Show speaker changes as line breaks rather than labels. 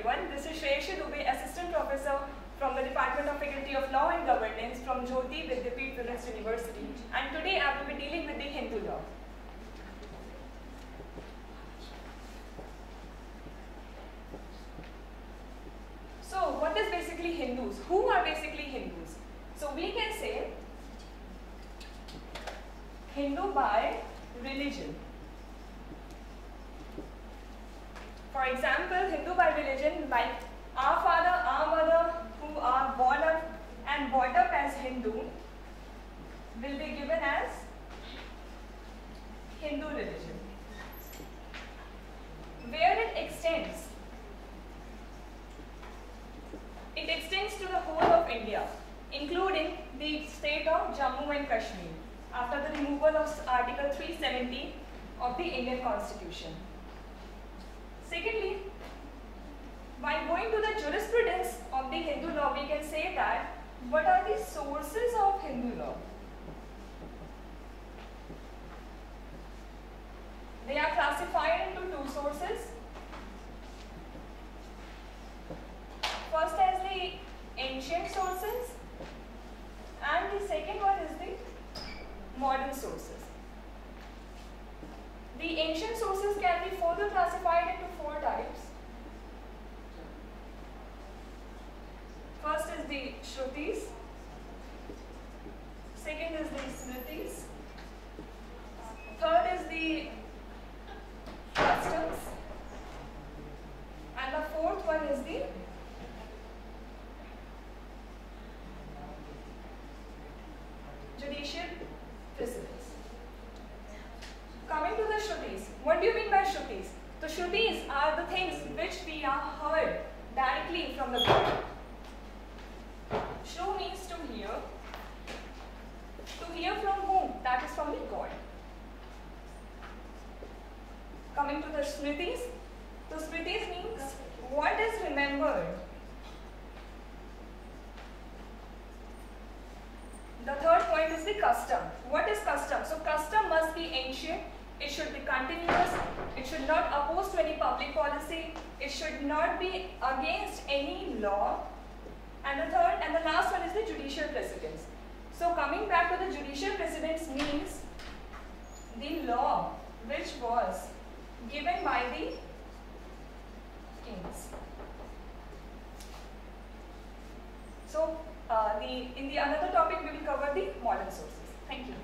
everyone. This is Shreyashi Dubey, Assistant Professor from the Department of Faculty of Law and Governance from Jayoti Vidyapeeth Women's University. And today I will be dealing with the Hindu law. So what is basically Hindus? Who are basically Hindus? So we can say Hindu by religion. For example, Hindu by religion, like our father, our mother, who are born up and brought up as Hindu, will be given as Hindu religion. Where it extends, it extends to the whole of India, including the state of Jammu and Kashmir, after the removal of Article 370 of the Indian Constitution. Secondly, by going to the jurisprudence of the Hindu law, we can say that what are the sources of Hindu law? They are classified into two sources. First as the ancient sources and the second one is the modern sources. The ancient sources can be further classified into four types. First is the Shrutis, second is the Smritis, third is the customs, and the fourth one is the judicial precedents. Coming to the Shrutis, what do you mean by Shrutis? The Shrutis are the things which we are heard directly from the. Shru means to hear. To hear from whom? That is from the God. Coming to the Smritis, the Smritis means what is remembered. The third point is the custom. What is custom? So custom must be ancient, it should be continuous, it should not oppose to any public policy, it should not be against any law. And the third and the last one is the judicial precedence. So coming back to the judicial precedence means the law which was given by the kings. So uh, the in the another topic we will cover the modern sources. Thank you.